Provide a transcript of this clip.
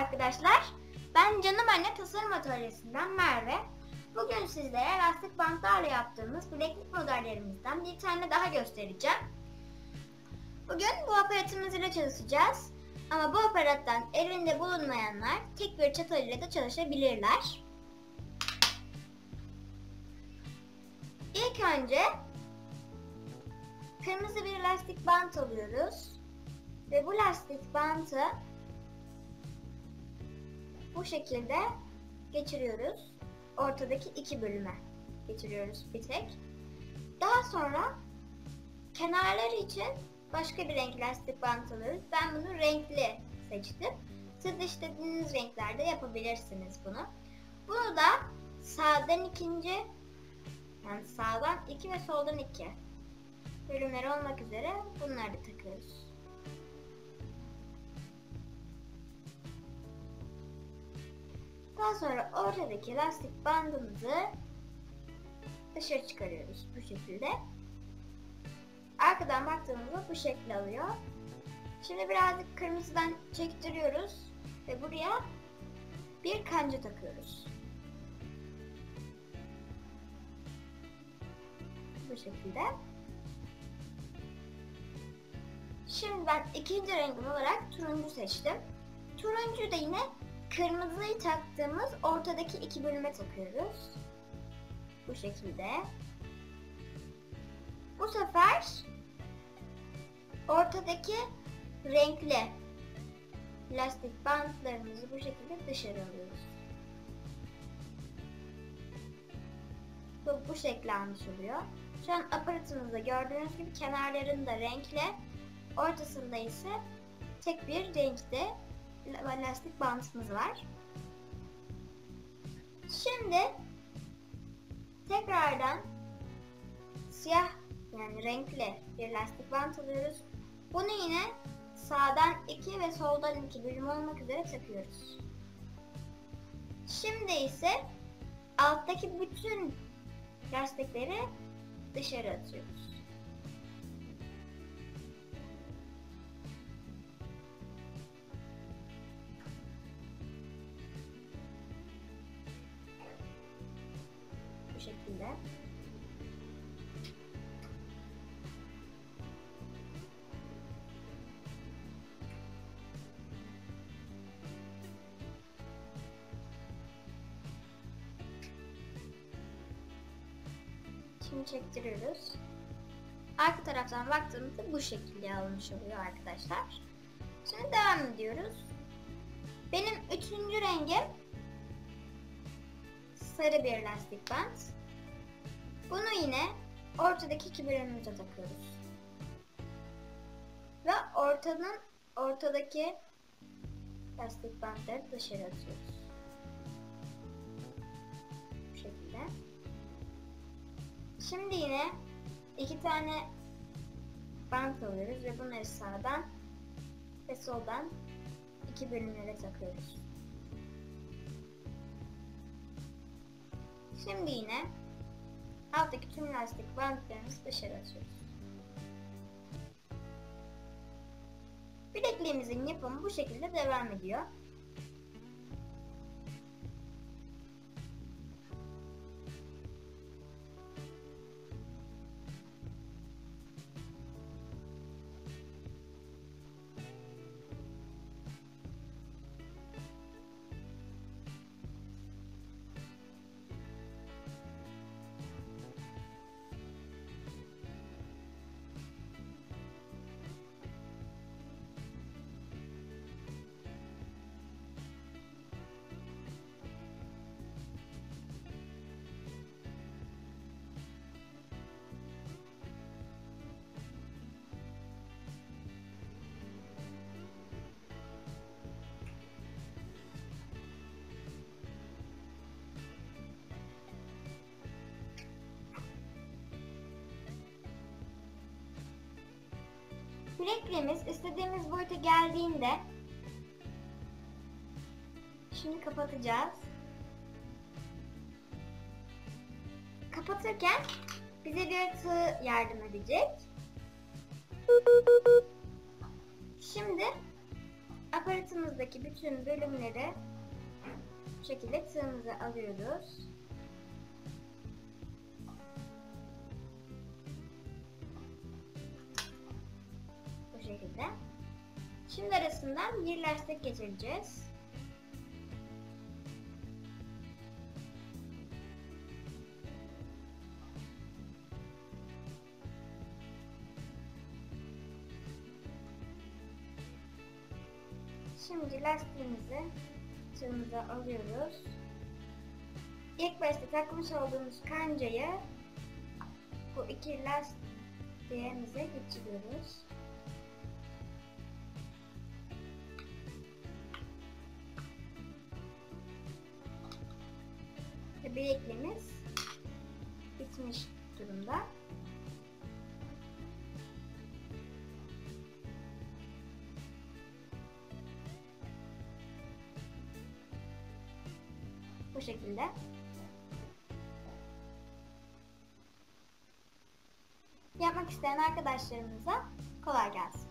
arkadaşlar. Ben Canım Anne Tasarım Atölyesi'nden Merve. Bugün sizlere lastik bantlarla yaptığımız bileklik modellerimizden bir tane daha göstereceğim. Bugün bu aparatımız ile çalışacağız. Ama bu aparattan elinde bulunmayanlar tek bir çatal ile de çalışabilirler. İlk önce kırmızı bir lastik bant alıyoruz. Ve bu lastik bantı bu şekilde geçiriyoruz. Ortadaki iki bölüme geçiriyoruz bir tek. Daha sonra kenarlar için başka bir renk lastik bant alıyoruz. Ben bunu renkli seçtim. Siz de istediğiniz renklerde yapabilirsiniz bunu. Bunu da sağdan ikinci yani sağdan iki ve soldan iki bölümleri olmak üzere bunları da takıyoruz. Daha sonra ortadaki lastik bandımızı dışarı çıkarıyoruz bu şekilde. Arkadan baktığımızda bu şekli alıyor. Şimdi birazcık kırmızıdan çektiriyoruz ve buraya bir kanca takıyoruz. Bu şekilde. Şimdi ben ikinci rengim olarak turuncu seçtim. Turuncu da yine kırmızıyı taktığımız ortadaki iki bölüme takıyoruz. Bu şekilde. Bu sefer ortadaki renkli lastik bantlarımızı bu şekilde dışarı alıyoruz. Bu, bu şekli almış oluyor. Şu an aparatımızda gördüğünüz gibi kenarlarında renkli, ortasında ise tek bir renkte lastik bantımız var. Şimdi tekrardan siyah yani renkli bir lastik bant alıyoruz. Bunu yine sağdan iki ve soldan iki bölüm olmak üzere takıyoruz. Şimdi ise alttaki bütün lastikleri dışarı atıyoruz. Şimdi çektiriyoruz. Arka taraftan baktığımızda bu şekilde alınmış oluyor arkadaşlar. Şimdi devam ediyoruz. Benim üçüncü rengim sarı bir lastik bant. Bunu yine ortadaki iki bölümümüze takıyoruz. Ve ortanın ortadaki lastik bantları dışarı atıyoruz. Şimdi yine iki tane bant alıyoruz ve bunları sağdan ve soldan iki bölümlere takıyoruz. Şimdi yine alttaki tüm lastik bantlarımızı dışarı atıyoruz. Bilekliğimizin yapımı bu şekilde devam ediyor. Bilekliğimiz istediğimiz boyuta geldiğinde şimdi kapatacağız. Kapatırken bize bir tığ yardım edecek. Şimdi aparatımızdaki bütün bölümleri bu şekilde tığımıza alıyoruz. Şimdi arasından bir lastik geçireceğiz. Şimdi lastiğimizi tığımıza alıyoruz. İlk başta takmış olduğumuz kancayı bu iki lastiğimize geçiriyoruz. Ve bilekliğimiz bitmiş durumda. Bu şekilde. Yapmak isteyen arkadaşlarımıza kolay gelsin.